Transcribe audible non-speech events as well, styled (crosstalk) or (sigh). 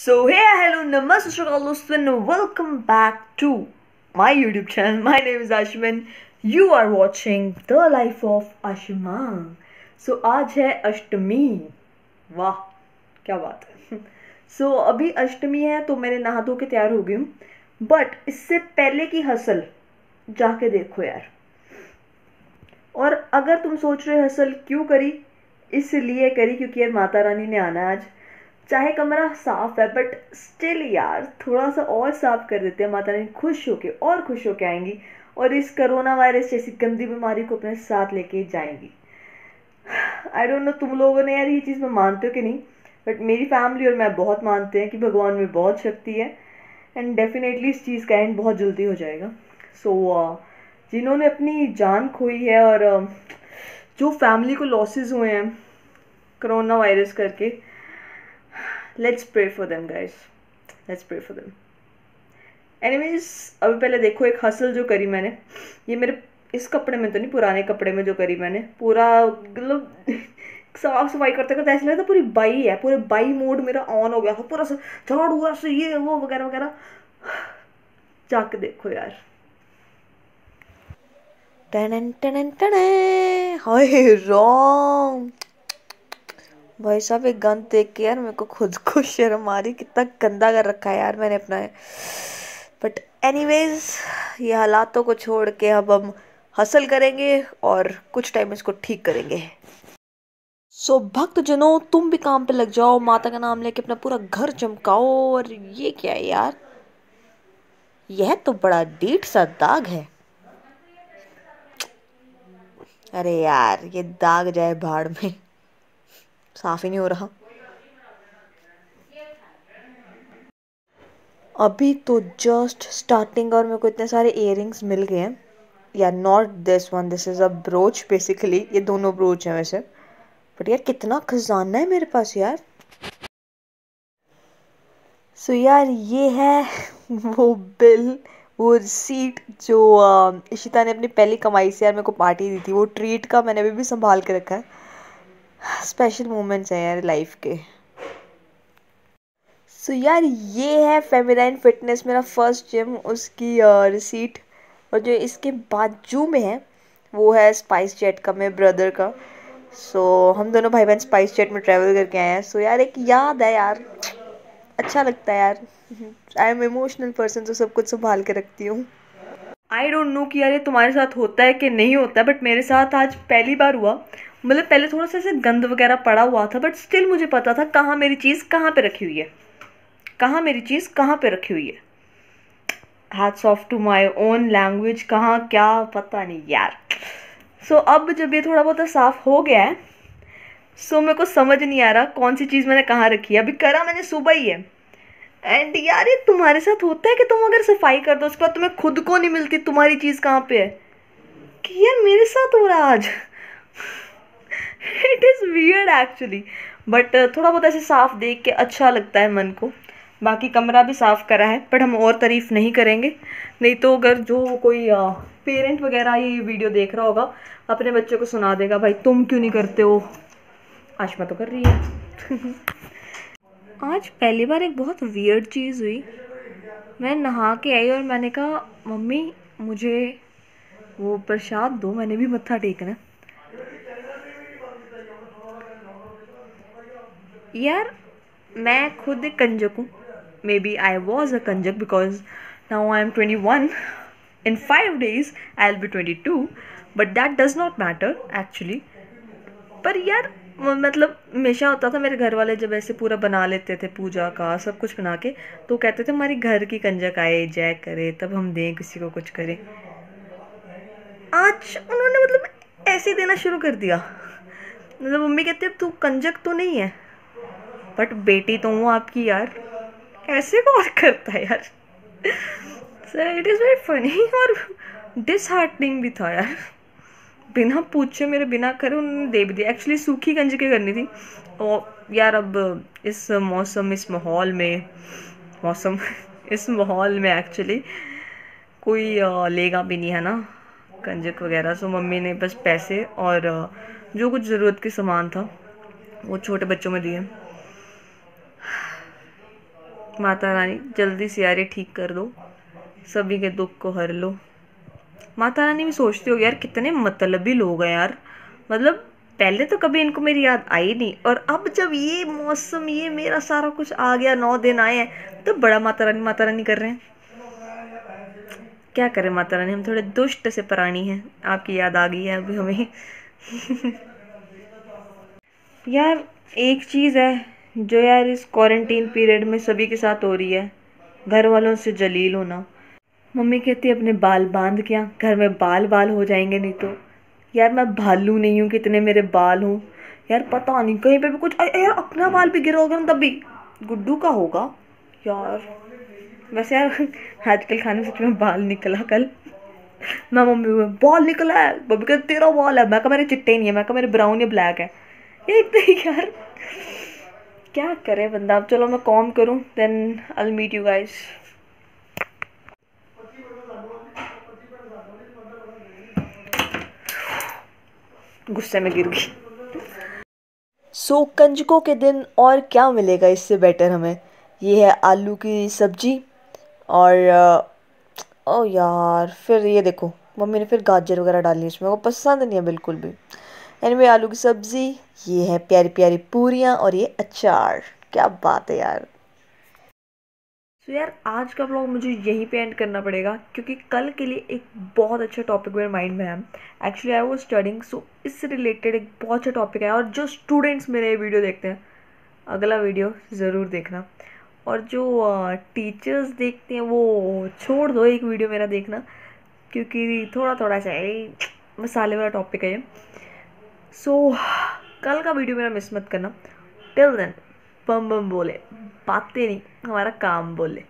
सो hey hello दोस्तों welcome back to my YouTube channel my name is Ashman you are watching the life of Ashma so आज है अष्टमी। वाह क्या बात है। सो (laughs) so, अभी अष्टमी है तो मैंने नहा धो के तैयार हो गई हूँ। बट इससे पहले की हसल जाके देखो यार। और अगर तुम सोच रहे हो हसल क्यों करी इसलिए करी क्योंकि यार माता रानी ने आना आज। चाहे कमरा साफ़ है बट स्टिल यार थोड़ा सा और साफ़ कर देते हैं। माता रानी खुश होके और खुश होके आएँगी और इस करोना वायरस जैसी गंदी बीमारी को अपने साथ लेके जाएँगी। आई डोंट नो तुम लोगों ने यार ये चीज़ में मानते हो कि नहीं? बट मेरी फैमिली और मैं बहुत मानते हैं कि भगवान में बहुत शक्ति है एंड डेफिनेटली इस चीज़ का एंड बहुत जल्दी हो जाएगा। सो so, uh, जिन्होंने अपनी जान खोई है और uh, जो फैमिली को लॉसेस हुए हैं करोना वायरस करके let's pray for them guys let's pray for them anyways अभी पहले देखो एक हसल जो करी मैंने। ये मेरे, इस कपड़े में तो नहीं, पुराने कपड़े में जो करी मैंने। पूरा मतलब साफ़ सफ़ाई करते करते ऐसा लगता पूरी बाई है, पूरे बाई मोड मेरा ऑन हो गया। था पूरा झाड़ू हुआ से ये, वो वगैरह वगैरह। जाके देखो यार। टन टन टन हाय रॉन्ग भाई साहब एक गंद देख के यार मेरे को खुद को (laughs) शर्म आ रही कितना गंदा कर रखा है यार मैंने अपना। बट एनीवेज ये हालातों को छोड़ के अब हम हसल करेंगे और कुछ टाइम इसको ठीक करेंगे। सो so, भक्त जनों तुम भी काम पे लग जाओ माता का नाम लेके अपना पूरा घर चमकाओ और ये क्या है यार? यह तो बड़ा डीट सा दाग है। अरे यार ये दाग जाए भाड़ में। साफ़ ही नहीं हो रहा। अभी तो जस्ट स्टार्टिंग और मेरे को इतने सारे इयर मिल गए हैं। या not this one this is a brooch basically ये दोनों ब्रोच हैं वैसे। बट यार कितना खजाना है मेरे पास यार। सो so, यार ये है (laughs) वो बिल वो सीट जो इशिता ने अपनी पहली कमाई से यार मेरे को पार्टी दी थी। वो ट्रीट का मैंने अभी भी संभाल के रखा है। स्पेशल मोमेंट्स हैं यार लाइफ के। सो so, यार ये है फेमिनाइन फिटनेस मेरा फ़र्स्ट जिम उसकी रिसीट और जो इसके बाजू में है वो है स्पाइस जेट का मेरे ब्रदर का। सो so, हम दोनों भाई बहन स्पाइस जेट में ट्रैवल करके आए हैं। सो so, यार एक याद है यार। अच्छा लगता है यार। आई एम इमोशनल पर्सन तो सब कुछ संभाल के रखती हूँ। आई डोंट नो कि यार ये तुम्हारे साथ होता है कि नहीं होता बट मेरे साथ आज पहली बार हुआ। मतलब पहले थोड़ा सा ऐसे गंद वगैरह पड़ा हुआ था बट स्टिल मुझे पता था कहाँ मेरी चीज़ कहाँ पे रखी हुई है। कहाँ मेरी चीज़ कहाँ पे रखी हुई है। Hats off to my own language कहाँ क्या पता नहीं यार। सो so, अब जब ये थोड़ा बहुत साफ़ हो गया है सो so, मेरे को समझ नहीं आ रहा कौन सी चीज़ मैंने कहाँ रखी है। अभी करा मैंने सुबह ही है। एंड यार ये तुम्हारे साथ होता है कि तुम अगर सफ़ाई कर दो उसके बाद तुम्हें खुद को नहीं मिलती तुम्हारी चीज़ कहाँ पे है? कि यार मेरे साथ हो रहा आज। It is weird actually but थोड़ा बहुत ऐसे साफ़ देख के अच्छा लगता है मन को। बाकी कमरा भी साफ़ करा है बट हम और तारीफ़ नहीं करेंगे। नहीं तो अगर जो कोई पेरेंट वगैरह ये वीडियो देख रहा होगा, अपने बच्चे को सुना देगा, भाई, तुम क्यों नहीं करते हो? आशमा तो कर रही है। आज पहली बार एक बहुत वियर्ड चीज़ हुई। मैं नहा के आई और मैंने कहा, मम्मी, मुझे वो प्रसाद दो, मैंने भी मत्था टेकना यार, मैं खुद एक कंजक हूँ। Maybe I was a kanjak because now I am twenty one in five days I'll be twenty two but that does not matter actually पर यार मतलब हमेशा होता था, मेरे घर वाले जब ऐसे पूरा बना लेते थे पूजा का, सब कुछ बना के तो कहते थे, हमारी घर की कंजक आए, जय करे, तब हम दें, किसी को कुछ करें। आज उन्होंने मतलब ऐसे देना शुरू कर दिया। मतलब मम्मी कहते अब तू कंजक तो नहीं है। बट बेटी तो हूँ आपकी यार। ऐसे कौन करता है यार? Sir it is very funny और डिसहार्टनिंग भी था यार। बिना पूछे, मेरे बिना करे उन्होंने दे भी दिया। एक्चुअली सूखी गंज के करनी थी। और यार, अब इस मौसम, इस माहौल में, मौसम, इस माहौल में एक्चुअली कोई लेगा भी नहीं, है ना? कंजक वगैरह। सो मम्मी ने बस पैसे और जो कुछ ज़रूरत के सामान था, वो छोटे बच्चों में दिए। माता रानी, जल्दी से यार ये ठीक कर दो। सभी के दुख को हर लो। माता रानी भी सोचती होगी, यार, कितने मतलबी लोग हैं यार। मतलब पहले तो कभी इनको मेरी याद आई नहीं। और अब जब ये मौसम, ये मेरा सारा कुछ आ गया, नौ दिन आए हैं तो बड़ा माता रानी माता रानी कर रहे हैं। क्या करें माता रानी? हम थोड़े दुष्ट से प्राणी हैं। आपकी याद आ गई है अभी हमें। (laughs) यार, एक चीज़ है। जो यार इस क्वारंटीन पीरियड में सभी के साथ हो रही है, घर वालों से जलील होना। मम्मी कहती है, अपने बाल बाँध क्या घर में बाल बाल हो जाएँगे नहीं तो। यार मैं भालू नहीं हूँ कितने मेरे बाल हूँ। यार पता नहीं, कहीं पे भी कुछ यार अपना बाल भी गिरा होगा ना तब भी। गुड्डू का होगा? यार, वैसे यार, (laughs) आजकल खाने से में बाल निकला कल। मैं मम्मी बाल निकला है। मम्मी कहते तेरा बाल है। मैं कहा, मेरे चिट्टे नहीं है, मैं कहा, मेरे ब्राउन या ब्लैक है। एक तो यार क्या करे बंदा? अब चलो मैं कॉम करूँ then I meet you guys गुस्से में गिर गई। सो so, कंजकों के दिन और क्या मिलेगा इससे बेटर हमें? ये है आलू की सब्ज़ी और ओ यार फिर ये देखो मम्मी ने फिर गाजर वगैरह डाली इसमें वो पसंद नहीं है बिल्कुल भी। एनीवे आलू की सब्ज़ी, ये है प्यारी प्यारी पूरियाँ और ये अचार। क्या बात है यार। तो यार, आज का ब्लॉग मुझे यहीं पे एंड करना पड़ेगा, क्योंकि कल के लिए एक बहुत अच्छा टॉपिक मेरे माइंड में है। एक्चुअली आई वो स्टडिंग सो इससे रिलेटेड एक बहुत अच्छा टॉपिक है, और जो स्टूडेंट्स मेरे वीडियो देखते हैं, अगला वीडियो ज़रूर देखना। और जो टीचर्स देखते हैं, वो छोड़ दो एक वीडियो मेरा देखना, क्योंकि थोड़ा थोड़ा सा मसाले वाला टॉपिक है ये। सो so, कल का वीडियो मेरा मिस मत करना. टिल देन बम बम बोले. बातें नहीं हमारा काम बोले.